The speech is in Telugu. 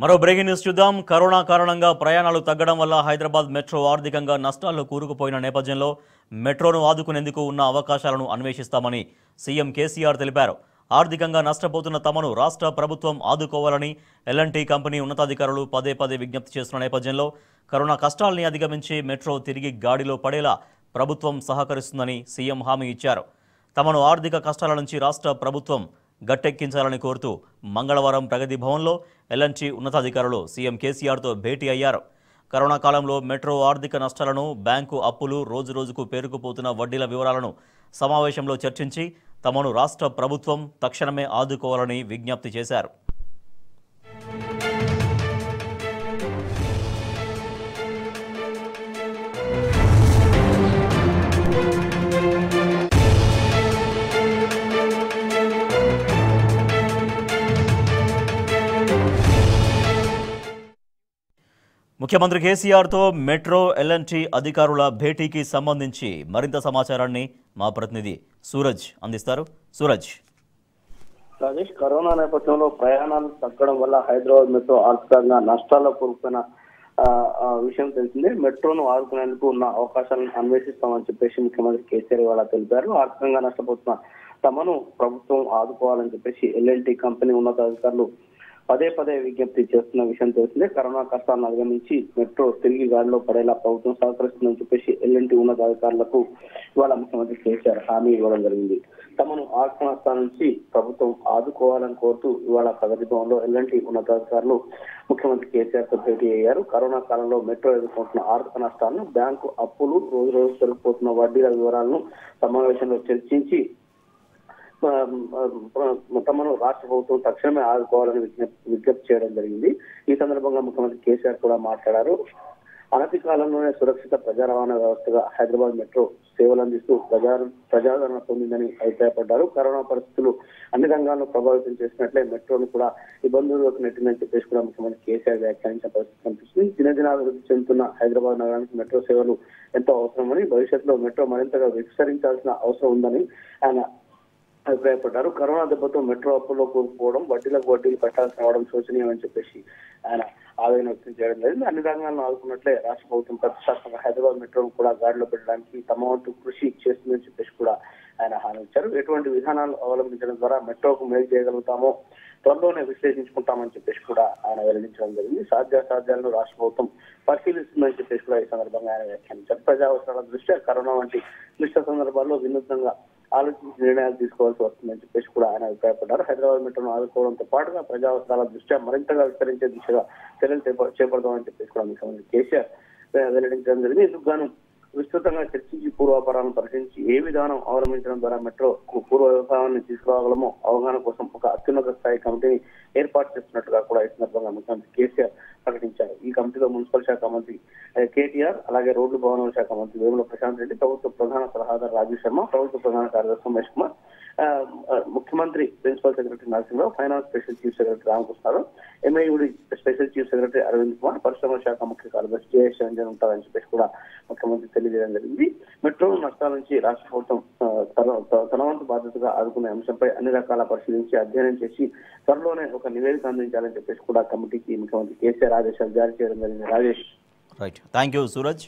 మరో బ్రేకింగ్ న్యూస్ చూద్దాం. కరోనా కారణంగా ప్రయాణాలు తగ్గడం వల్ల హైదరాబాద్ మెట్రో ఆర్థికంగా నష్టాల్లో కూరుకుపోయిన నేపథ్యంలో మెట్రోను ఆదుకునేందుకు ఉన్న అవకాశాలను అన్వేషిస్తామని సీఎం కేసీఆర్ తెలిపారు. ఆర్థికంగా నష్టపోతున్న తమను రాష్ట్ర ప్రభుత్వం ఆదుకోవాలని ఎల్ఎన్టీ కంపెనీ ఉన్నతాధికారులు పదే పదే విజ్ఞప్తి చేస్తున్న నేపథ్యంలో కరోనా కష్టాల్ని అధిగమించి మెట్రో తిరిగి గాడిలో పడేలా ప్రభుత్వం సహకరిస్తుందని సీఎం హామీ ఇచ్చారు. తమను ఆర్థిక కష్టాల నుంచి రాష్ట్ర ప్రభుత్వం గట్టెక్కించాలని కోరుతూ మంగళవారం ప్రగతి భవన్లో ఎల్ఎన్టీ ఉన్నతాధికారులు సీఎం కేసీఆర్తో భేటీ అయ్యారు. కరోనా కాలంలో మెట్రో ఆర్థిక నష్టాలను బ్యాంకు అప్పులు రోజురోజుకు పేరుకుపోతున్న వడ్డీల వివరాలను సమావేశంలో చర్చించి తమను రాష్ట్ర ప్రభుత్వం తక్షణమే ఆదుకోవాలని విజ్ఞప్తి చేశారు. ముఖ్యమంత్రి కేసీఆర్తో మెట్రో ఎల్ఎన్టీ అధికారుల భేటీకి సంబంధించి మరింత సమాచారాన్ని మా ప్రతినిధి సూరజ్ అందిస్తారు. సూరజ్. రాజేష్ కరోనా నేపథ్యంలో ప్రయాణాలు తగ్గడం వల్ల హైదరాబాద్ మెట్రో ఆర్థికంగా నష్టాల్లో కోరుకున్న విషయం తెలిసిందే. మెట్రోను ఆదుకునేందుకు ఉన్న అవకాశాలను అన్వేషిస్తామని చెప్పేసి ముఖ్యమంత్రి కేసీఆర్ ఇవాళ తెలిపారు. ఆర్థికంగా నష్టపోతున్న తమను ప్రభుత్వం ఆదుకోవాలని చెప్పేసి ఎల్ఎన్టీ కంపెనీ ఉన్నతాధికారులు పదే పదే విజ్ఞప్తి చేస్తున్న విషయం తెలిసిందే. కరోనా కష్టాలను అధిగమించి మెట్రో తిరిగి గాడిలో పడేలా ప్రభుత్వం సహకరిస్తుందని చెప్పేసి ఎల్ఎన్టీ ఉన్నతాధికారులకు ఇవాళ ముఖ్యమంత్రి కేసీఆర్ హామీ ఇవ్వడం జరిగింది. తమను ఆర్థిక నష్టాల నుంచి ప్రభుత్వం ఆదుకోవాలని కోరుతూ ఇవాళ ప్రగతి భవన్లో ఎల్ఎన్టీ ఉన్నతాధికారులు ముఖ్యమంత్రి కేసీఆర్తో భేటీ అయ్యారు. కరోనా కాలంలో మెట్రో ఎదుర్కొంటున్న ఆర్థిక నష్టాలను బ్యాంకు అప్పులు రోజు రోజు పెరిగిపోతున్న వడ్డీల వివరాలను సమావేశంలో చర్చించి తమను రాష్ట్ర ప్రభుత్వం తక్షణమే ఆదుకోవాలని విజ్ఞప్తి చేయడం జరిగింది. ఈ సందర్భంగా ముఖ్యమంత్రి కేసీఆర్ కూడా మాట్లాడారు. అనతి కాలంలోనే సురక్షిత ప్రజా రవాణా వ్యవస్థగా హైదరాబాద్ మెట్రో సేవలు అందిస్తూ ప్రజా ప్రజాదరణ పొందిందని అభిప్రాయపడ్డారు. కరోనా పరిస్థితులు అన్ని రంగాల్లో ప్రభావితం చేసినట్లే మెట్రోను కూడా ఇబ్బందుల్లోకి నెట్టిందని చెప్పేసి కూడా ముఖ్యమంత్రి కేసీఆర్ వ్యాఖ్యానించిన పరిస్థితి కనిపిస్తుంది. దినదిన అభివృద్ధి చెందుతున్న హైదరాబాద్ నగరానికి మెట్రో సేవలు ఎంతో అవసరమని భవిష్యత్తులో మెట్రో మరింతగా విస్తరించాల్సిన అవసరం ఉందని ఆయన అభిప్రాయపడ్డారు. కరోనా దెబ్బతో మెట్రో అప్పుల్లో కూరుకుపోవడం వడ్డీలకు వడ్డీలు పెట్టాల్సి రావడం శోచనీయమని చెప్పేసి ఆయన ఆవేదన వ్యక్తం చేయడం జరిగింది. అన్ని రంగాలను ఆదుకున్నట్లే రాష్ట్ర ప్రభుత్వం ప్రతిష్టాత్మక హైదరాబాద్ మెట్రోను కూడా గాడిలో పెట్టడానికి తమ వంతు కృషి చేస్తుందని చెప్పేసి కూడా ఆయన హామీ ఇచ్చారు. ఎటువంటి విధానాలు అవలంబించడం ద్వారా మెట్రోకు మేలు చేయగలుగుతామో త్వరలోనే విశ్లేషించుకుంటామని చెప్పేసి కూడా ఆయన వెల్లడించడం జరిగింది. సాధ్యాసాధ్యాలను రాష్ట్ర ప్రభుత్వం పరిశీలిస్తుందని చెప్పేసి కూడా ఈ సందర్భంగా ఆయన వ్యాఖ్యానించారు. ప్రజా అవసరాల దృష్ట్యా కరోనా వంటి క్లిష్ట సందర్భాల్లో వినూత్నంగా ఆలోచించి నిర్ణయాలు తీసుకోవాల్సి వస్తుందని చెప్పేసి కూడా ఆయన అభిప్రాయపడ్డారు. హైదరాబాద్ మెట్రోను ఆదుకోవడంతో పాటుగా ప్రజా అవసరాల దృష్ట్యా మరింతగా విస్తరించే దిశగా చర్యలు చేప- చేపడతామని చెప్పేసి కూడా ముఖ్యమంత్రి కేసీఆర్ వెల్లడించడం జరిగింది. ఇందుకు గాను విస్తృతంగా చర్చించి పూర్వాపరాలను పరిశీలించి ఏ విధానం అవలంబించడం ద్వారా మెట్రో పూర్వ వ్యవసాయాన్ని తీసుకురాగలమో అవగాహన కోసం ఒక అత్యున్నత స్థాయి కమిటీని ఏర్పాటు చేస్తున్నట్టుగా కూడా ఈ సందర్భంగా ముఖ్యమంత్రి కేసీఆర్ ప్రకటించారు. ఈ కమిటీలో మున్సిపల్ శాఖ మంత్రి కేటీఆర్ అలాగే రోడ్లు భవనాల శాఖ మంత్రి వేముల ప్రశాంత్ రెడ్డి ప్రభుత్వ ప్రధాన సలహాదారు రాజీవ్ శర్మ ప్రభుత్వ ప్రధాన కార్యదర్శి ఉమేష్ కుమార్ ముఖ్యమంత్రి principal secretary Narasimharao finance special chief secretary Ramakrishnarao MIUD special chief secretary Arvind Kumar పరిశ్రమ శాఖ ముఖ్య కార్యదర్శి జయేష్ రంజన్ ఉంటారని చెప్పేసి కూడా ముఖ్యమంత్రి తెలియజేయడం జరిగింది. మెట్రో నష్టాల నుంచి రాష్ట్ర ప్రభుత్వం తన వంతు బాధ్యతగా ఆదుకునే అంశంపై అన్ని రకాల పరిశీలించి అధ్యయనం చేసి త్వరలోనే ఒక నివేదిక అందించాలని చెప్పేసి కూడా కమిటీకి ముఖ్యమంత్రి కేసీఆర్ ఆదేశాలు జారీ చేయడం జరిగింది Rajesh right thank you Suraj